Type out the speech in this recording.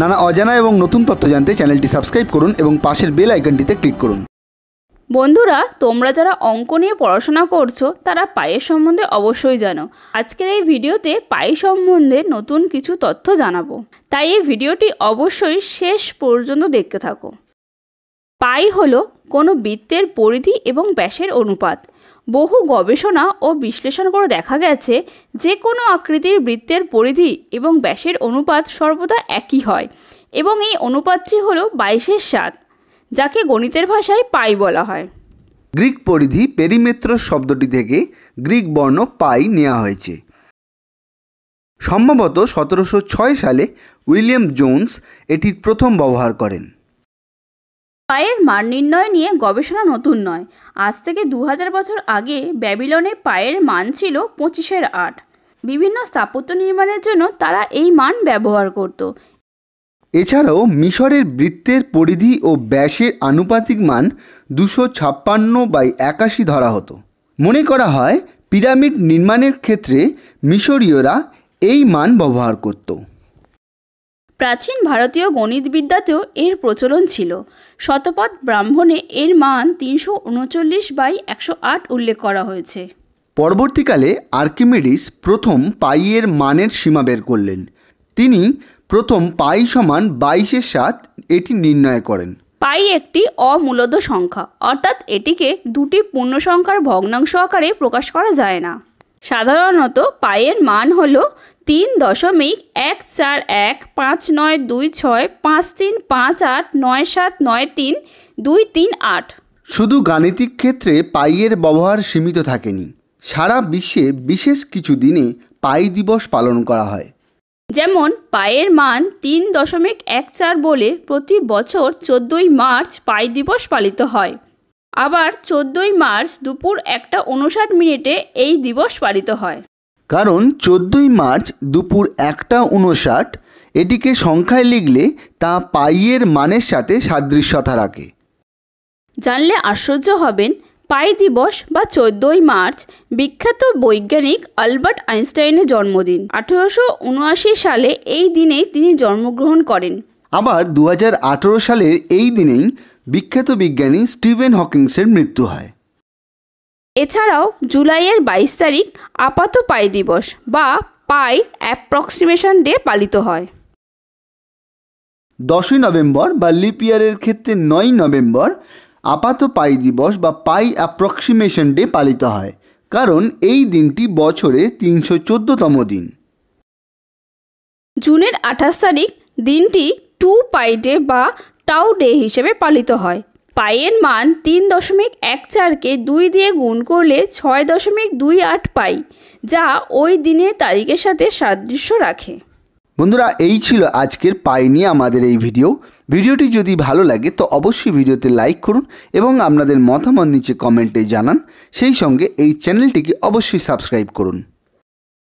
নানা অজানা এবং নতুন তথ্য জানতে চ্যানেলটি সাবস্ক্রাইব করুন এবং পাশের বেল আইকনটিতে ক্লিক করুন। বন্ধুরা, তোমরা যারা অঙ্ক নিয়ে পড়াশোনা করছ, তারা পায়ের সম্বন্ধে অবশ্যই জানো। আজকের এই ভিডিওতে পায়ে সম্বন্ধে নতুন কিছু তথ্য জানাব। তাই এই ভিডিওটি অবশ্যই শেষ পর্যন্ত দেখতে থাকো। পাই হলো কোনো বৃত্তের পরিধি এবং ব্যাসের অনুপাত। বহু গবেষণা ও বিশ্লেষণ করে দেখা গেছে যে কোনো আকৃতির বৃত্তের পরিধি এবং ব্যাসের অনুপাত সর্বদা একই হয় এবং এই অনুপাতটি হল বাইশের সাত, যাকে গণিতের ভাষায় পাই বলা হয়। গ্রিক পরিধি পেরিমেত্র শব্দটি থেকে গ্রিক বর্ণ পাই নেওয়া হয়েছে। সম্ভবত সতেরোশো ছয় সালে উইলিয়াম জোন্স এটির প্রথম ব্যবহার করেন। পায়ের মান নির্ণয় নিয়ে গবেষণা নতুন নয়। আজ থেকে দু হাজার বছর আগে ব্যাবিলনে পায়ের মান ছিল পঁচিশের আট। বিভিন্ন স্থাপত্য নির্মাণের জন্য তারা এই মান ব্যবহার করত। এছাড়াও মিশরের বৃত্তের পরিধি ও ব্যাসের আনুপাতিক মান দুশো ছাপ্পান্ন বাই একাশি ধরা হতো। মনে করা হয় পিরামিড নির্মাণের ক্ষেত্রে মিশরীয়রা এই মান ব্যবহার করত। প্রাচীন ভারতীয় গণিতবিদ্যাতেও এর প্রচলন ছিল। শতপথ ব্রাহ্মণে এর মান তিনশো উনচল্লিশ বাই একশো আট উল্লেখ করা হয়েছে। পরবর্তীকালে আর্কিমেডিস প্রথম পাইয়ের মানের সীমা বের করলেন। তিনি প্রথম পাই সমান বাইশের সাত এটি নির্ণয় করেন। পাই একটি অমূলদ সংখ্যা অর্থাৎ এটিকে দুটি পূর্ণ সংখ্যার ভগ্নাংশ আকারে প্রকাশ করা যায় না। সাধারণত পায়ের মান হল তিন দশমিক এক চার এক পাঁচ নয় দুই ছয় পাঁচ তিন পাঁচ আট নয় সাত নয় তিন দুই তিন আট। শুধু গাণিতিক ক্ষেত্রে পাইয়ের ব্যবহার সীমিত থাকেনি। সারা বিশ্বে বিশেষ কিছু দিনে পাই দিবস পালন করা হয়। যেমন পায়ের মান তিন দশমিক এক চার বলে প্রতি বছর চোদ্দোই মার্চ পাই দিবস পালিত হয়। আবার চোদ্দই মার্চ দুপুর একটা উনষাট মিনিটে এই দিবস পালিত হয়। কারণ চোদ্দই মার্চ দুপুর একটা উনষাট এটিকে সংখ্যায় লিখলে তা পাইয়ের মানের সাথে সাদৃশ্যতা রাখে। জানলে আশ্চর্য হবেন পাই দিবস বা চোদ্দোই মার্চ বিখ্যাত বৈজ্ঞানিক আলবার্ট আইনস্টাইনের জন্মদিন। আঠেরোশো উনআশি সালে এই দিনেই তিনি জন্মগ্রহণ করেন। আবার দু হাজার আঠেরো সালের এই দিনেই বিখ্যাত বিজ্ঞানী স্টিভেন হকিংসের মৃত্যু হয়। এছাড়াও জুলাইয়ের বাইশ তারিখ আপাত পাই দিবস বা পাই অ্যাপ্রক্সিমেশন ডে পালিত হয়। দশই নভেম্বর বা লিপ ইয়ারের ক্ষেত্রে নয় নভেম্বর আপাত পাই দিবস বা পাই অ্যাপ্রক্সিমেশন ডে পালিত হয় কারণ এই দিনটি বছরে তিনশো চোদ্দতম দিন। জুনের আঠাশ তারিখ দিনটি টু পাই ডে বা টাউ ডে হিসেবে পালিত হয়। পাইয়ের মান তিন দশমিক এক চারকে দুই দিয়ে গুণ করলে ছয় দশমিক দুই আট পাই, যা ওই দিনের তারিখের সাথে সাদৃশ্য রাখে। বন্ধুরা, এই ছিল আজকের পাই নিয়ে আমাদের এই ভিডিও। ভিডিওটি যদি ভালো লাগে তো অবশ্যই ভিডিওতে লাইক করুন এবং আপনাদের মতামত নিচে কমেন্টে জানান। সেই সঙ্গে এই চ্যানেলটিকে অবশ্যই সাবস্ক্রাইব করুন।